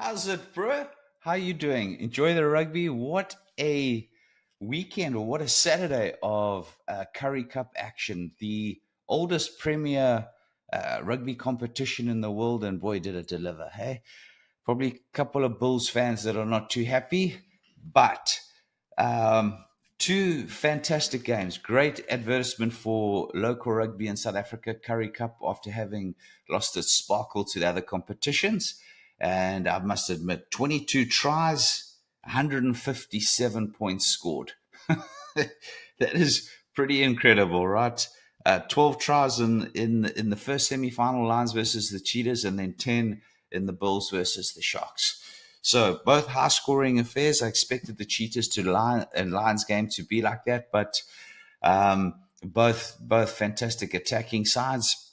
How's it, bro? How are you doing? Enjoy the rugby. What a weekend or what a Saturday of uh, Currie Cup action. The oldest premier uh, rugby competition in the world, and boy, did it deliver. Hey, probably a couple of Bulls fans that are not too happy, but um, two fantastic games. Great advertisement for local rugby in South Africa, Currie Cup, after having lost its sparkle to the other competitions. And I must admit, 22 tries, 157 points scored. that is pretty incredible, right? Uh, 12 tries in, in, in the first semi final Lions versus the Cheetahs, and then 10 in the Bulls versus the Sharks. So both high scoring affairs. I expected the Cheetahs to Lion and Lions game to be like that, but um, both both fantastic attacking sides.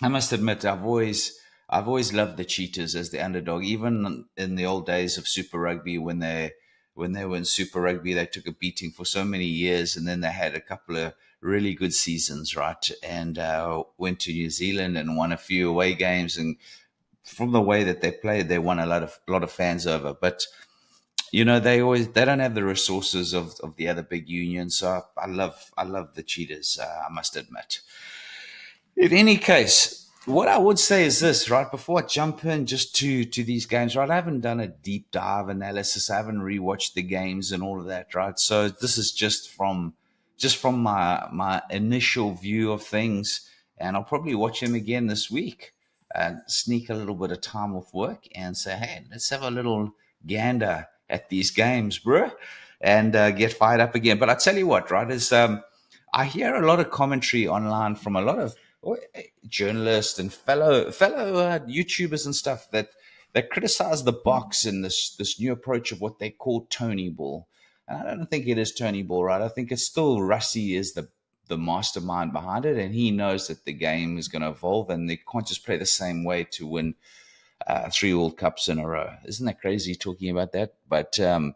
I must admit, I've always I've always loved the Cheetahs as the underdog, even in the old days of Super Rugby when they when they were in Super Rugby, they took a beating for so many years, and then they had a couple of really good seasons, right? And uh, went to New Zealand and won a few away games, and from the way that they played, they won a lot of lot of fans over. But you know, they always they don't have the resources of, of the other big unions. So I, I love I love the Cheetahs. Uh, I must admit. In any case, what I would say is this, right? Before I jump in just to to these games, right? I haven't done a deep dive analysis. I haven't rewatched the games and all of that, right? So this is just from just from my my initial view of things, and I'll probably watch them again this week sneak a little bit of time off work and say, hey, let's have a little gander at these games, bro, and uh, get fired up again. But I tell you what, right? Is um, I hear a lot of commentary online from a lot of journalists and fellow fellow uh, YouTubers and stuff that that criticize the Boks and this this new approach of what they call Tony Ball. And I don't think it is Tony Ball, right? I think it's still Rassie is the the mastermind behind it, and he knows that the game is going to evolve, and they can't just play the same way to win uh, three World Cups in a row. Isn't that crazy talking about that? But um,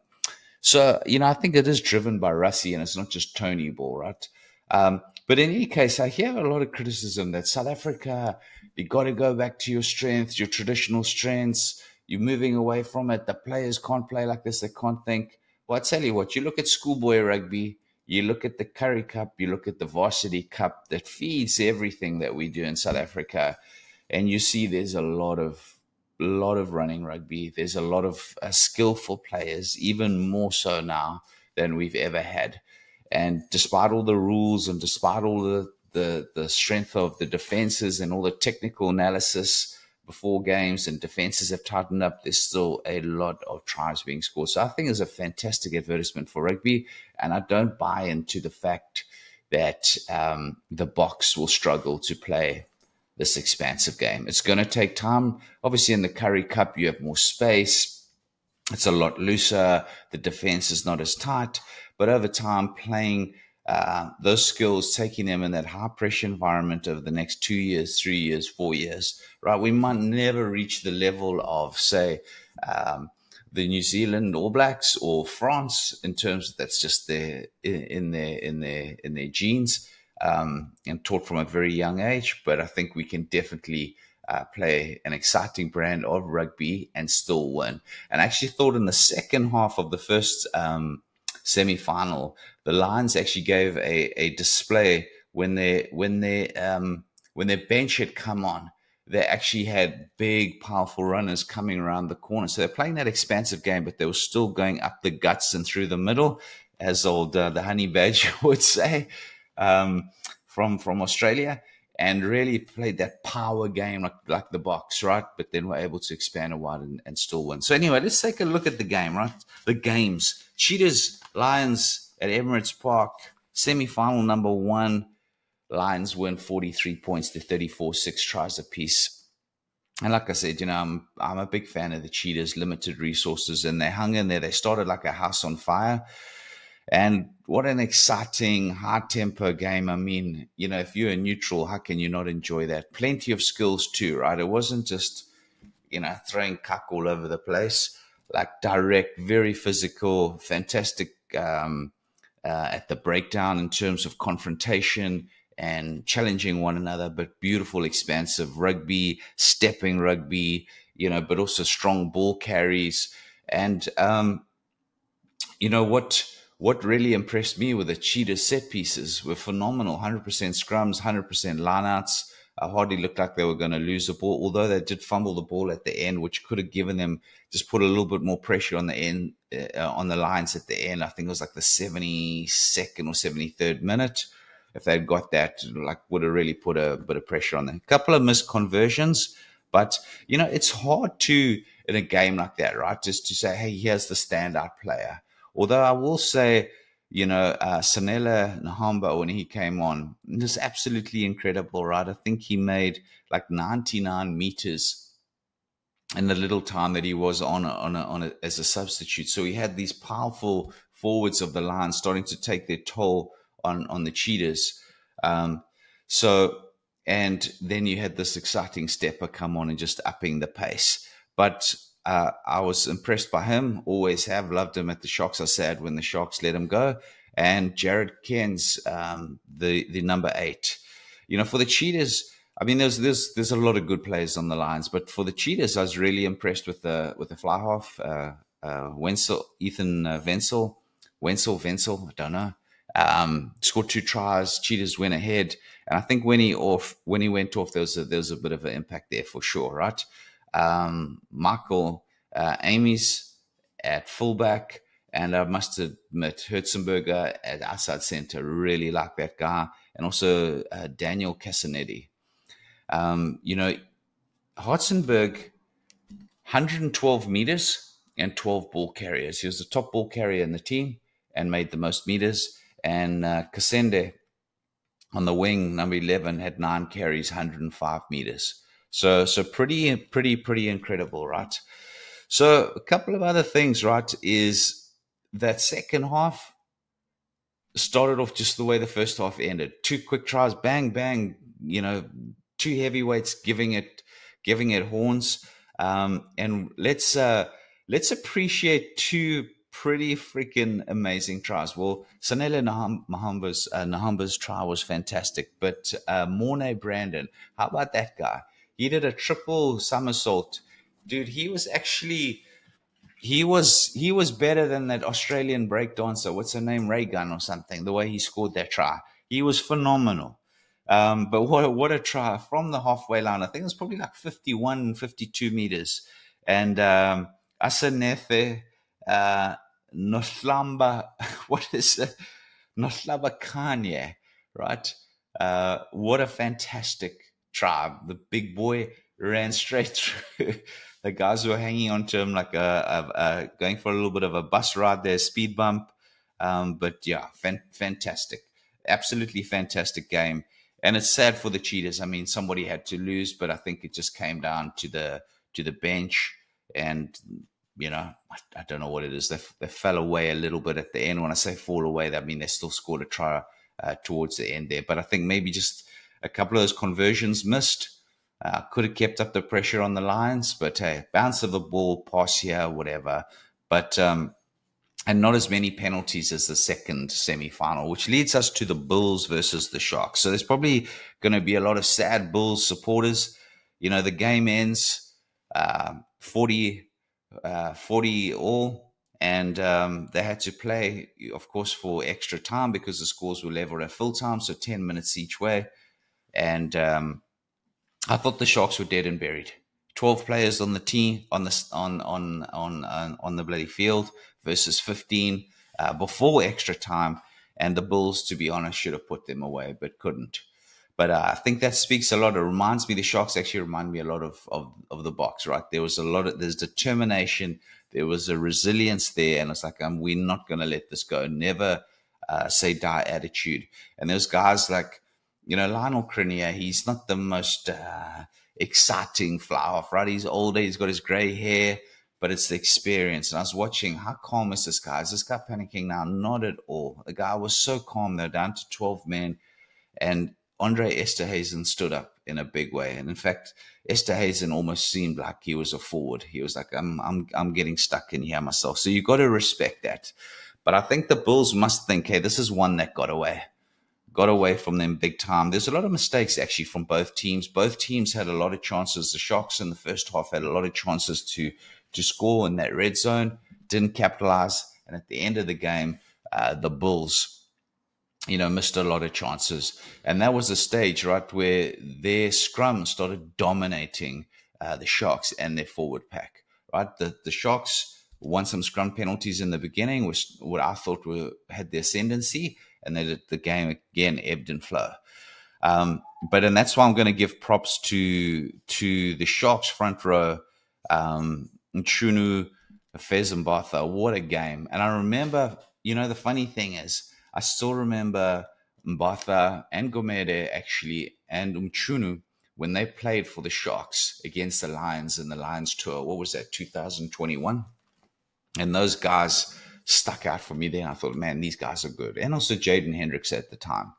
so you know, I think it is driven by Rassie, and it's not just Tony Ball, right? Um, but in any case, I hear a lot of criticism that South Africa, you got to go back to your strengths, your traditional strengths. You're moving away from it. The players can't play like this. They can't think. Well, I tell you what, you look at schoolboy rugby, you look at the Currie Cup, you look at the Varsity Cup that feeds everything that we do in South Africa, and you see there's a lot of lot of running rugby. There's a lot of uh, skillful players, even more so now than we've ever had. And despite all the rules and despite all the, the, the strength of the defenses and all the technical analysis before games and defenses have tightened up, there's still a lot of tries being scored. So I think it's a fantastic advertisement for rugby. And I don't buy into the fact that um, the Boks will struggle to play this expansive game. It's going to take time. Obviously, in the Currie Cup, you have more space. It's a lot looser. The defense is not as tight. But over time, playing uh, those skills, taking them in that high pressure environment over the next two years, three years, four years, right? We might never reach the level of, say, um, the New Zealand All Blacks or France in terms of that's just their in their in their in their genes um, and taught from a very young age. But I think we can definitely uh, play an exciting brand of rugby and still win. And I actually thought in the second half of the first um, semi-final, the Lions actually gave a, a display when they when they um, when their bench had come on. They actually had big, powerful runners coming around the corner. So they're playing that expansive game, but they were still going up the guts and through the middle, as old uh, the honey badger would say, um, from from Australia and really played that power game like, like the Boks, right? But then we're able to expand a wide and, and, still win. So anyway, let's take a look at the game, right? The games. Cheetahs Lions at Emirates Park, semi final number one. Lions win 43 points to 34, six tries apiece. And like I said, you know, I'm I'm a big fan of the Cheetahs, limited resources, and they hung in there. They started like a house on fire. And what an exciting, high tempo game. I mean, you know, if you're a neutral, how can you not enjoy that? Plenty of skills too, right? It wasn't just, you know, throwing cuck all over the place, like direct, very physical, fantastic um, uh, at the breakdown in terms of confrontation and challenging one another, but beautiful, expansive rugby, stepping rugby, you know, but also strong ball carries. And, um, you know, what, what really impressed me were the Cheetah set pieces were phenomenal. 100% scrums, 100% lineouts. Uh, hardly looked like they were going to lose the ball, although they did fumble the ball at the end, which could have given them just put a little bit more pressure on the end uh, on the Lions at the end. I think it was like the 72nd or 73rd minute. If they'd got that, like would have really put a bit of pressure on them. A couple of missed conversions, but you know it's hard to in a game like that, right? Just to say, hey, here's the standout player. Although I will say you know, uh, Sanele Nohamba, when he came on, was absolutely incredible, right? I think he made like 99 meters in the little time that he was on a, on a, on a, as a substitute. So he had these powerful forwards of the line starting to take their toll on on the cheetahs. Um, so and then you had this exciting stepper come on and just upping the pace. But uh, I was impressed by him. Always have loved him at the Sharks. I sad when the Sharks let him go. And Jared Cairns, um, the the number eight. You know, for the Cheetahs, I mean, there's there's there's a lot of good players on the Lions, but for the Cheetahs, I was really impressed with the with the fly half, uh, uh, Wenzel, Ethan uh, Wenzel, Wenzel, Wenzel, I don't know. Um, scored two tries. Cheetahs went ahead, and I think when he off when he went off, there was a, there was a bit of an impact there for sure, right? Um, Michael uh, Amys at fullback. And I must admit, Herzenberger at outside center, really like that guy. And also uh, Daniel Casanetti. Um, you know, Hartzenberg, 112 meters and 12 ball carriers. He was the top ball carrier in the team and made the most meters. And uh, Kasende on the wing, number 11, had nine carries, 105 meters. So, so pretty, pretty, pretty incredible, right? So, a couple of other things, right, is that second half started off just the way the first half ended. Two quick tries, bang, bang, you know, two heavyweights giving it, giving it horns. Um, and let's, uh, let's appreciate two pretty freaking amazing tries. Well, Sanele Nohamba's, uh, Nohamba's try was fantastic, but uh, Morne Brandon, how about that guy? He did a triple somersault. Dude, he was actually he was he was better than that Australian break dancer. What's her name? Ray Gunn or something. The way he scored that try, he was phenomenal. Um, but what a, what a try from the halfway line. I think it was probably like 51, 52 meters. And um, Asanefe uh, what is it? Nohlamba Kanye, right? Uh, what a fantastic tribe. The big boy ran straight through. the guys were hanging on to him like a, a, a, going for a little bit of a bus ride there, speed bump. Um, but yeah, fan, fantastic, absolutely fantastic game. And it's sad for the Cheetahs. I mean, somebody had to lose, but I think it just came down to the to the bench, and you know, I, I don't know what it is. They, they fell away a little bit at the end. When I say fall away, I mean they still scored a try uh, towards the end there. But I think maybe just a couple of those conversions missed. Uh, could have kept up the pressure on the Lions, but hey, bounce of the ball, pass here, whatever. But um, and not as many penalties as the second semi-final, which leads us to the Bulls versus the Sharks. So there's probably going to be a lot of sad Bulls supporters. You know, the game ends uh, 40, uh, 40 all, and um, they had to play, of course, for extra time because the scores were level at full time, so 10 minutes each way and um, I thought the Sharks were dead and buried. Twelve players on the team on the on on on on, the bloody field versus fifteen uh, before extra time, and the Bulls, to be honest, should have put them away but couldn't. But uh, I think that speaks a lot. It reminds me the Sharks actually remind me a lot of, of of the Boks. Right, there was a lot of there's determination, there was a resilience there, and it's like um, we're not going to let this go. Never uh, say die attitude. And there's guys like you know, Lionel Cronje, he's not the most uh, exciting flower right? He's older, he's got his gray hair, but it's the experience. And I was watching, how calm is this guy? Is this guy panicking now? Not at all. The guy was so calm. They're down to 12 men. And Andre Esterhuizen stood up in a big way. And in fact, Esterhuizen almost seemed like he was a forward. He was like, I'm, I'm, I'm getting stuck in here myself. So you've got to respect that. But I think the Bulls must think, hey, this is one that got away got away from them big time. There's a lot of mistakes actually from both teams. Both teams had a lot of chances. The Sharks in the first half had a lot of chances to to score in that red zone, didn't capitalize, and at the end of the game, uh, the Bulls, you know, missed a lot of chances, and that was the stage right where their scrum started dominating uh, the Sharks and their forward pack. Right, the the Sharks won some scrum penalties in the beginning, which what I thought were had the ascendancy, and then the game again ebbed and flowed. Um, but and that's why I'm going to give props to to the Sharks front row, um, Mchunu, Fez. What a game! And I remember, you know, the funny thing is, I still remember Mbatha and Gomede actually and Mchunu when they played for the Sharks against the Lions in the Lions tour. What was that? 2021. And those guys stuck out for me then. I thought, man, these guys are good. And also Jaden Hendrikse at the time.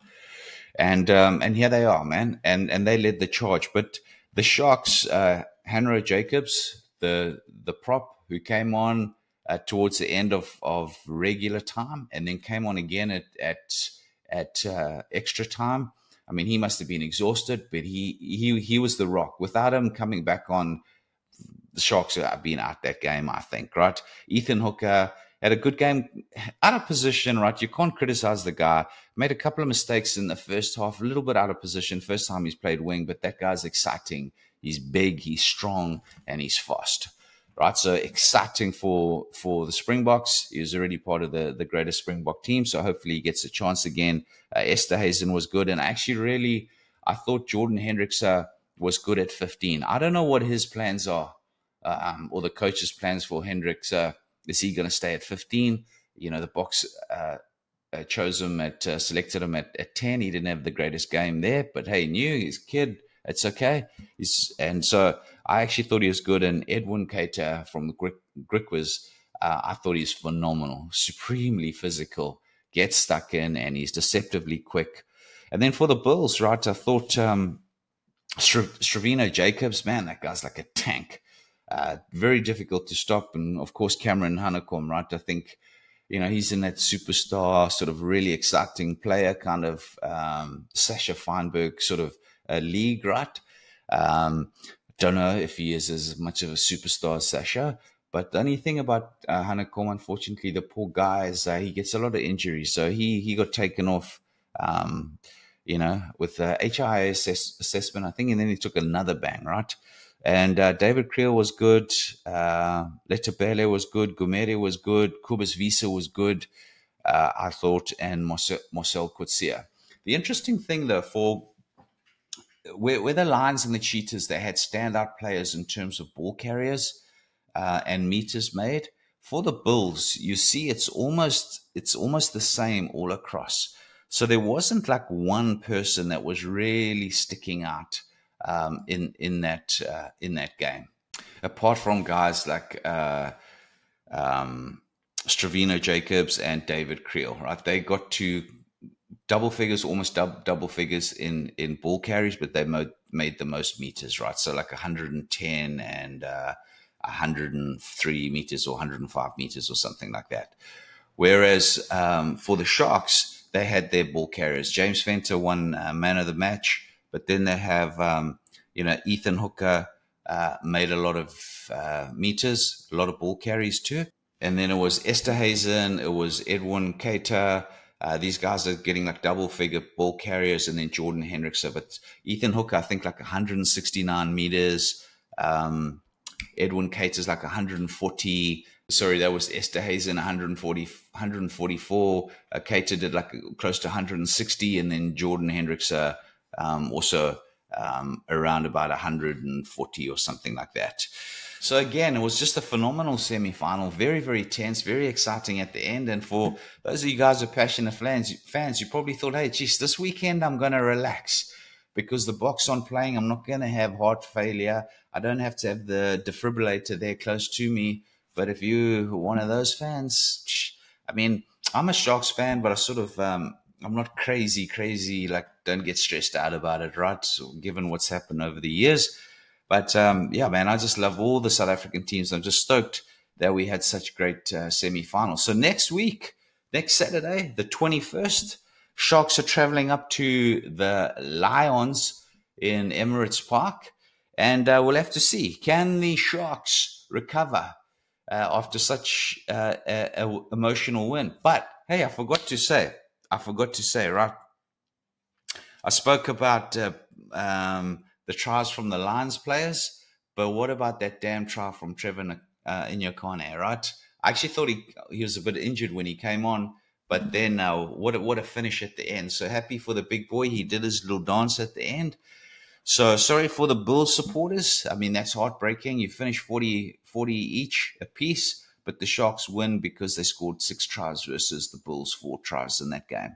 And um, and here they are, man. And and they led the charge. But the Sharks, uh, Hanro Jacobs, the the prop who came on uh, towards the end of, of regular time and then came on again at at at uh, extra time. I mean, he must have been exhausted, but he he he was the rock. Without him coming back on, the Sharks have been out that game. I think, right? Ethan Hooker had a good game out of position, right? You can't criticize the guy. Made a couple of mistakes in the first half, a little bit out of position. First time he's played wing, but that guy's exciting. He's big, he's strong, and he's fast. Right, so exciting for for the Springboks. He was already part of the the greatest Springbok team, so hopefully he gets a chance again. Uh, Esterhuizen was good, and actually, really, I thought Jordan Hendrikse uh, was good at 15. I don't know what his plans are, uh, um, or the coach's plans for Hendrikse. Uh, is he going to stay at 15? You know, the Boks uh, uh, chose him at, uh, selected him at, at 10. He didn't have the greatest game there, but hey, new, he's kid. It's okay. He's, and so I actually thought he was good. And Eduan Keyter from the Grick, Griquas, uh, I thought he's phenomenal, supremely physical, gets stuck in, and he's deceptively quick. And then for the Bulls, right, I thought um, Stravino Jacobs, man, that guy's like a tank. Uh, very difficult to stop. And of course, Cameron Hanekom, right? I think, you know, he's in that superstar, sort of really exciting player kind of um, Sacha Feinberg sort of uh, league, right? Um, don't know if he is as much of a superstar as Sacha. But the only thing about uh, Hanekom, unfortunately, the poor guy is uh, he gets a lot of injuries. So he he got taken off, um, you know, with the HIS assessment, I think, and then he took another bang, right? And uh, David Kriel was good. Uh, Letebele was good. Gumede was good. Cobus Visa was good, uh, I thought, and Marcel, Marcel Coetzee. The interesting thing, though, for where, where, the Lions and the Cheetahs, they had standout players in terms of ball carriers uh, and meters made. For the Bulls, you see, it's almost it's almost the same all across. So there wasn't like one person that was really sticking out um, in in that uh, in that game. Apart from guys like uh, um, Stravino Jacobs and David Kriel, right? They got to double figures, almost double, double figures in in ball carries, but they mo- made the most meters, right? So like 110 and uh, 103 meters or 105 meters or something like that. Whereas um, for the Sharks, they had their ball carriers. James Venter won uh, man of the match. But then they have, um, you know, Ethan Hooker uh, made a lot of uh, meters, a lot of ball carries too. And then it was Esterhuizen, it was Eduan Keyter. Uh, these guys are getting like double figure ball carriers, and then Jordan Hendrikse. But Ethan Hooker, I think like 169 meters. Um, Eduan is like 140. Sorry, that was Esterhuizen 140, 144. Uh, Keyter did like close to 160, and then Jordan Hendrikse uh, um, also um, around about 140 or something like that. So again, it was just a phenomenal semi-final, very, very tense, very exciting at the end. And for those of you guys who are passionate fans, fans, you probably thought, hey, geez, this weekend I'm going to relax because the Boks on playing. I'm not going to have heart failure. I don't have to have the defibrillator there close to me. But if you one of those fans, I mean, I'm a Sharks fan, but I sort of um, I'm not crazy, crazy. Like, don't get stressed out about it, right? So, given what's happened over the years, but um, yeah, man, I just love all the South African teams. I'm just stoked that we had such great uh, semi-finals. So next week, next Saturday, the 21st, Sharks are traveling up to the Lions in Emirates Park, and uh, we'll have to see can the Sharks recover uh, after such uh, a, a emotional win. But hey, I forgot to say, I forgot to say, right? I spoke about uh, um, the tries from the Lions players, but what about that damn try from Trevor uh, Nyakane, right? I actually thought he he was a bit injured when he came on, but then uh, what a, what a finish at the end. So happy for the big boy. He did his little dance at the end. So sorry for the Bulls supporters. I mean, that's heartbreaking. You finish 40, 40 each a piece, but the Sharks win because they scored six tries versus the Bulls four tries in that game.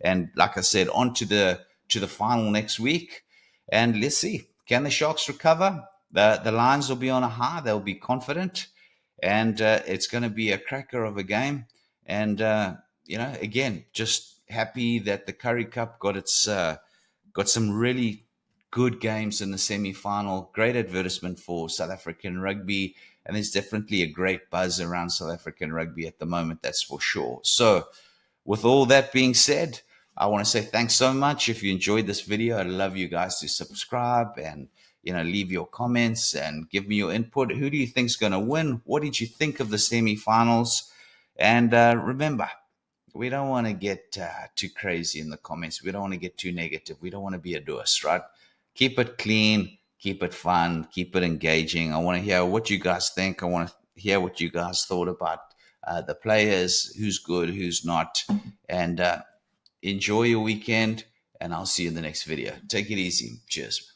And like I said, on to the to the final next week. And let's see, can the Sharks recover? The the Lions will be on a high. They'll be confident and uh, it's going to be a cracker of a game. And uh, you know, again, just happy that the Currie Cup got its uh, got some really good games in the semi final. Great advertisement for South African rugby, and there's definitely a great buzz around South African rugby at the moment. That's for sure. So, with all that being said. I want to say thanks so much. If you enjoyed this video, I'd love you guys to subscribe and you know, leave your comments and give me your input. Who do you think is going to win? What did you think of the semifinals? And uh, remember, we don't want to get uh, too crazy in the comments. We don't want to get too negative. We don't want to be a doers, right? Keep it clean, keep it fun, keep it engaging. I want to hear what you guys think. I want to hear what you guys thought about uh, the players, who's good, who's not. And uh, enjoy your weekend, and I'll see you in the next video. Take it easy. Cheers.